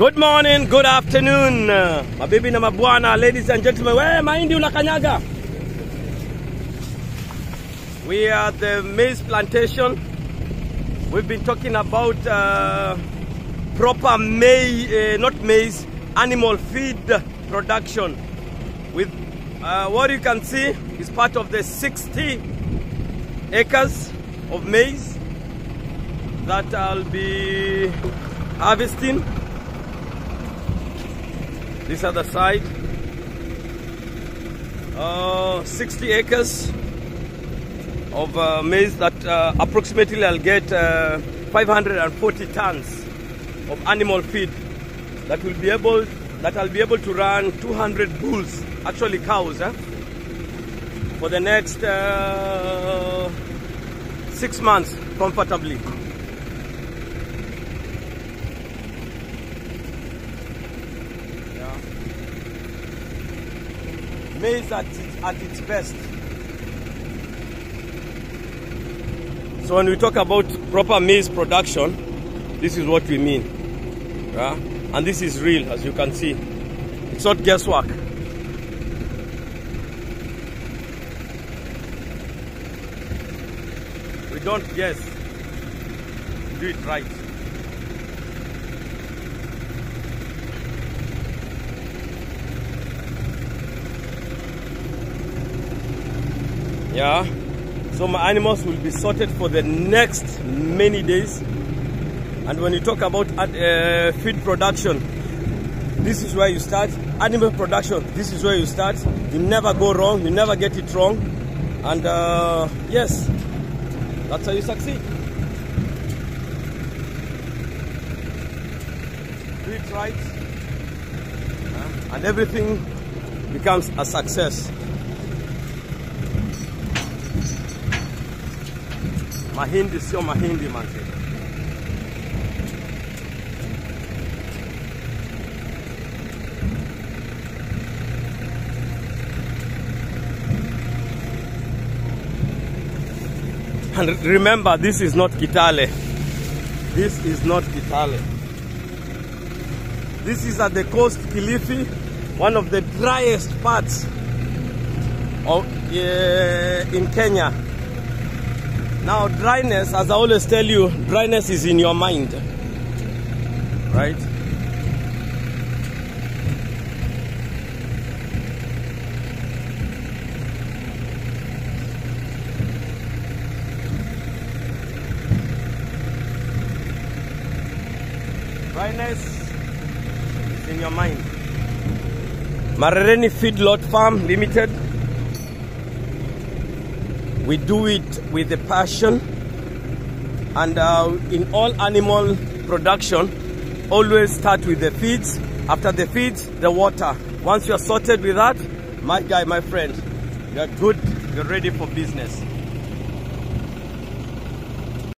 Good morning, good afternoon, uh, mabibi na mabwana, ladies and gentlemen. We mahindi unakanyaga. We are at the maize plantation. We've been talking about uh, proper maize, uh, not maize, animal feed production. With uh, what you can see is part of the 60 acres of maize that I'll be harvesting. This other side, uh, 60 acres of uh, maize that uh, approximately I'll get uh, 540 tons of animal feed that will be able that I'll be able to run 200 bulls, actually cows, eh, for the next uh, six months comfortably. Maize at its, at its best. So when we talk about proper maize production, this is what we mean. Yeah? And this is real, as you can see. It's not guesswork. We don't guess. Do it right. Yeah. So my animals will be sorted for the next many days. And when you talk about uh, feed production, this is where you start. Animal production, this is where you start. You never go wrong, you never get it wrong. And uh, yes, that's how you succeed. Do it right, and everything becomes a success. Mahindi sio mahindi manze. And remember, this is not Kitale. This is not Kitale. This is at the coast, Kilifi, one of the driest parts of, uh, in Kenya. Now, dryness, as I always tell you, dryness is in your mind. Right? Dryness is in your mind. Marereni Feedlot Farm Limited we do it with a passion and uh, in all animal production always start with the feeds. After the feeds the water. Once you're sorted with that my guy my friend you're good. You're ready for business